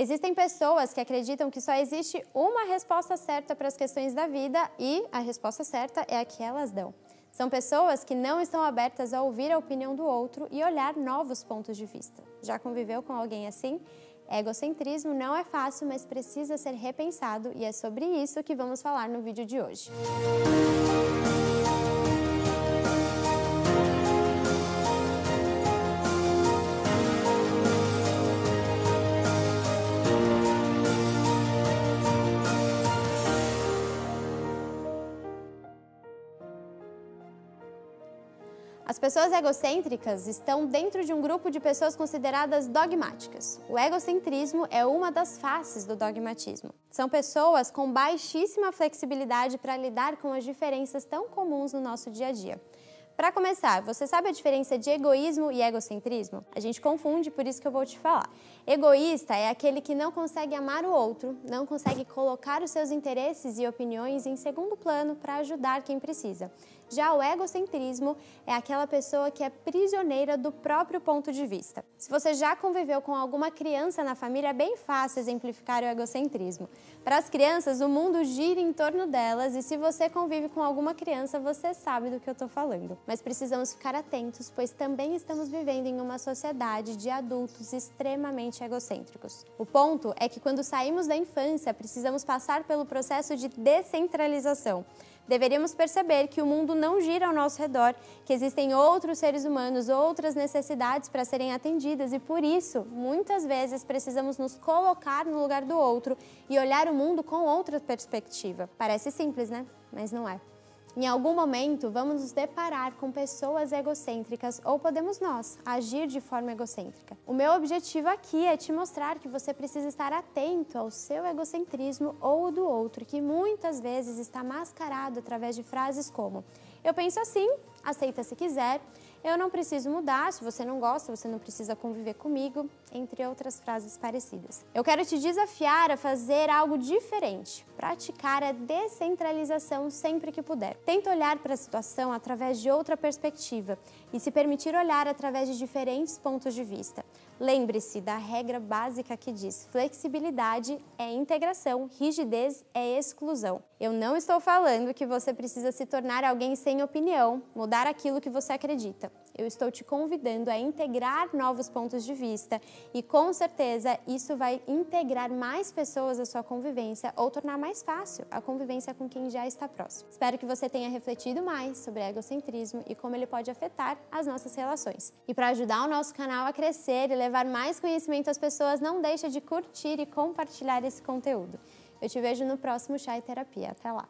Existem pessoas que acreditam que só existe uma resposta certa para as questões da vida e a resposta certa é a que elas dão. São pessoas que não estão abertas a ouvir a opinião do outro e olhar novos pontos de vista. Já conviveu com alguém assim? Egocentrismo não é fácil, mas precisa ser repensado e é sobre isso que vamos falar no vídeo de hoje. Música As pessoas egocêntricas estão dentro de um grupo de pessoas consideradas dogmáticas. O egocentrismo é uma das faces do dogmatismo. São pessoas com baixíssima flexibilidade para lidar com as diferenças tão comuns no nosso dia a dia. Para começar, você sabe a diferença de egoísmo e egocentrismo? A gente confunde, por isso que eu vou te falar. Egoísta é aquele que não consegue amar o outro, não consegue colocar os seus interesses e opiniões em segundo plano para ajudar quem precisa. Já o egocentrismo é aquela pessoa que é prisioneira do próprio ponto de vista. Se você já conviveu com alguma criança na família, é bem fácil exemplificar o egocentrismo. Para as crianças, o mundo gira em torno delas e se você convive com alguma criança, você sabe do que eu estou falando. Mas precisamos ficar atentos, pois também estamos vivendo em uma sociedade de adultos extremamente egocêntricos. O ponto é que quando saímos da infância, precisamos passar pelo processo de descentralização deveríamos perceber que o mundo não gira ao nosso redor, que existem outros seres humanos, outras necessidades para serem atendidas e por isso, muitas vezes, precisamos nos colocar no lugar do outro e olhar o mundo com outra perspectiva. Parece simples, né? Mas não é. Em algum momento, vamos nos deparar com pessoas egocêntricas ou podemos nós agir de forma egocêntrica. O meu objetivo aqui é te mostrar que você precisa estar atento ao seu egocentrismo ou do outro, que muitas vezes está mascarado através de frases como: Eu penso assim, aceita se quiser, eu não preciso mudar, se você não gosta, você não precisa conviver comigo, entre outras frases parecidas. Eu quero te desafiar a fazer algo diferente, praticar a descentralização sempre que puder. Tenta olhar para a situação através de outra perspectiva e se permitir olhar através de diferentes pontos de vista. Lembre-se da regra básica que diz: flexibilidade é integração, rigidez é exclusão. Eu não estou falando que você precisa se tornar alguém sem opinião, mudar aquilo que você acredita eu estou te convidando a integrar novos pontos de vista e com certeza isso vai integrar mais pessoas à sua convivência ou tornar mais fácil a convivência com quem já está próximo. Espero que você tenha refletido mais sobre egocentrismo e como ele pode afetar as nossas relações. E para ajudar o nosso canal a crescer e levar mais conhecimento às pessoas, não deixa de curtir e compartilhar esse conteúdo. Eu te vejo no próximo Chá e Terapia. Até lá!